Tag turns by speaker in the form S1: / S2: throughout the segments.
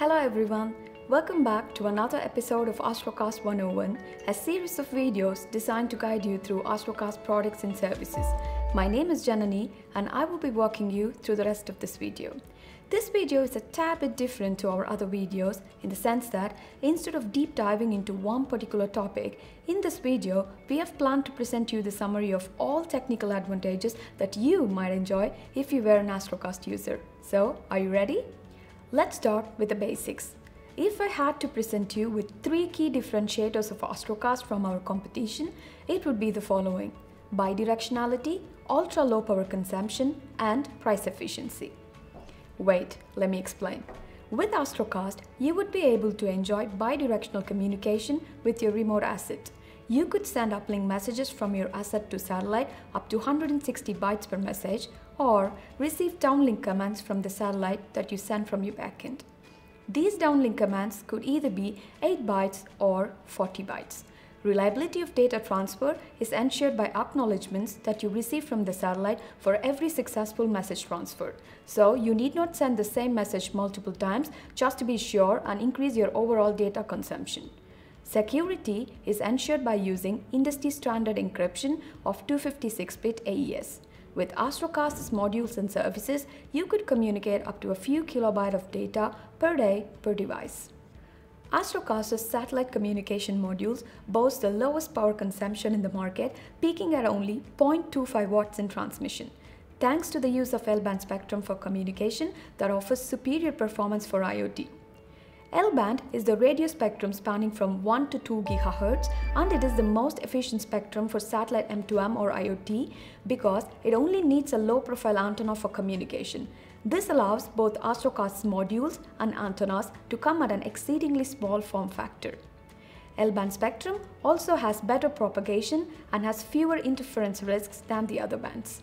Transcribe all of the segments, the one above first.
S1: Hello everyone, welcome back to another episode of Astrocast 101, a series of videos designed to guide you through Astrocast products and services. My name is Janani and I will be walking you through the rest of this video. This video is a tad bit different to our other videos in the sense that instead of deep diving into one particular topic, in this video we have planned to present you the summary of all technical advantages that you might enjoy if you were an Astrocast user. So, are you ready? Let's start with the basics. If I had to present you with three key differentiators of Astrocast from our competition, it would be the following. Bidirectionality, ultra low power consumption, and price efficiency. Wait, let me explain. With Astrocast, you would be able to enjoy bidirectional communication with your remote asset. You could send uplink messages from your asset to satellite up to 160 bytes per message or receive downlink commands from the satellite that you send from your backend. These downlink commands could either be 8 bytes or 40 bytes. Reliability of data transfer is ensured by acknowledgements that you receive from the satellite for every successful message transfer. So you need not send the same message multiple times just to be sure and increase your overall data consumption. Security is ensured by using industry standard encryption of 256-bit AES. With Astrocast's modules and services, you could communicate up to a few kilobyte of data per day per device. Astrocast's satellite communication modules boast the lowest power consumption in the market, peaking at only 0.25 watts in transmission. Thanks to the use of L-band spectrum for communication that offers superior performance for IoT. L-band is the radio spectrum spanning from 1 to 2 GHz and it is the most efficient spectrum for satellite M2M or IoT because it only needs a low profile antenna for communication. This allows both Astrocast's modules and antennas to come at an exceedingly small form factor. L-band spectrum also has better propagation and has fewer interference risks than the other bands.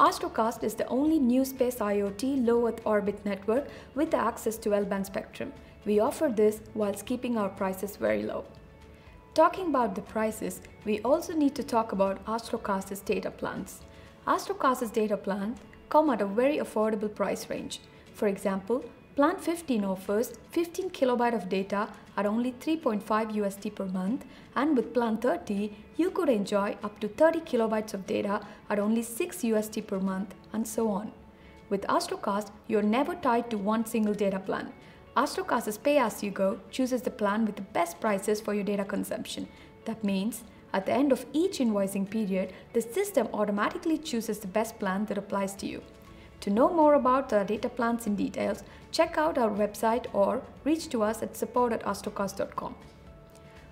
S1: Astrocast is the only new space IoT low Earth orbit network with access to L-band spectrum. We offer this whilst keeping our prices very low. Talking about the prices, we also need to talk about Astrocast's data plans. Astrocast's data plans come at a very affordable price range. For example, Plan 15 offers 15 kilobyte of data at only 3.5 USD per month and with Plan 30 you could enjoy up to 30 kilobytes of data at only 6 USD per month and so on. With Astrocast, you're never tied to one single data plan. Astrocast's pay-as-you-go chooses the plan with the best prices for your data consumption. That means at the end of each invoicing period, the system automatically chooses the best plan that applies to you. To know more about the data plans in details, check out our website or reach to us at support at astrocast.com.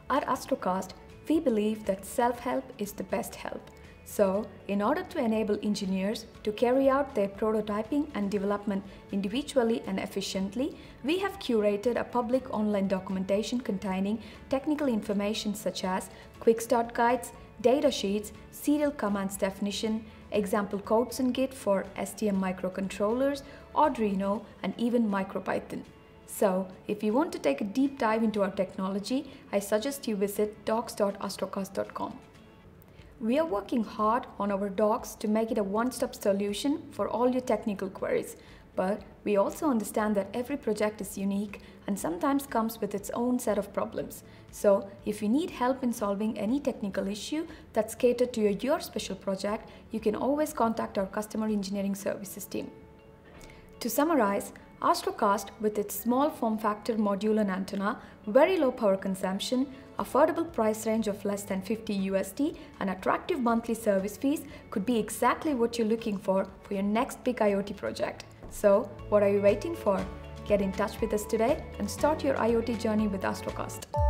S1: At Astrocast, we believe that self-help is the best help. So, in order to enable engineers to carry out their prototyping and development individually and efficiently, we have curated a public online documentation containing technical information such as quick start guides, data sheets, serial commands definition, example codes in Git for STM microcontrollers, Arduino, and even MicroPython. So, if you want to take a deep dive into our technology, I suggest you visit docs.astrocast.com. We are working hard on our docs to make it a one-stop solution for all your technical queries, but we also understand that every project is unique and sometimes comes with its own set of problems. So, if you need help in solving any technical issue that's catered to your special project, you can always contact our customer engineering services team. To summarize, Astrocast with its small form factor module and antenna, very low power consumption, affordable price range of less than 50 USD and attractive monthly service fees could be exactly what you're looking for for your next big IoT project. So, what are you waiting for? Get in touch with us today and start your IoT journey with Astrocast.